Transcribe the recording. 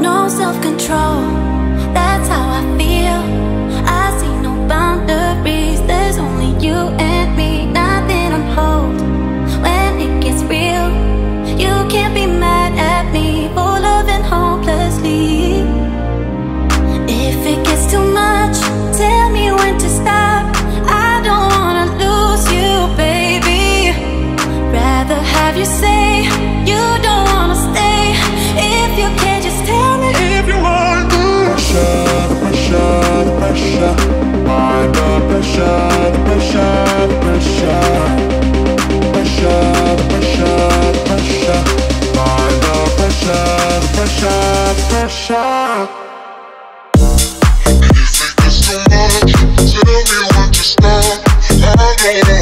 no self-control. That's how I feel. I see no boundaries. There's only you and me. Nothing on hold. When it gets real You can't be mad at me. For loving hopelessly. If it gets too much Tell me when to stop. I don't wanna lose you, baby. Rather have you say time. If you think it's too much, tell me when to stop. I don't